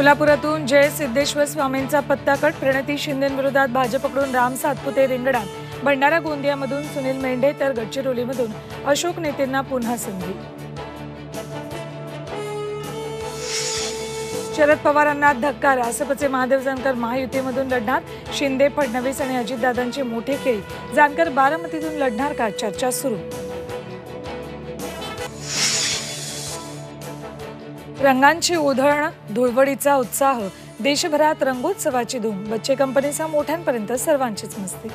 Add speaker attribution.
Speaker 1: सोलापुरातून जय सिद्धेश्वर स्वामींचा पत्ताकट प्रणती शिंदेविरोधात भाजपकडून राम सातपुते रिंगणात. भंडारा गोंदियामधून सुनील मेंढे तर गडचिरोलीमधून अशोक नेतेंना पुन्हा संधी. शरद पवारांना धक्का रासपचे महादेव जानकर महायुतीमधून लढणार शिंदे फडणवीस आणि अजितदादांची मोठी खेळी. जानकर बारामतीतून लढणार का? चर्चा सुरू. रंगांची उधळण धुळवडीचा उत्साह देशभरात रंगोत्सवाची धूम बच्चे कंपनीचा मोठ्यांपर्यंत सर्वांचीच मस्ती.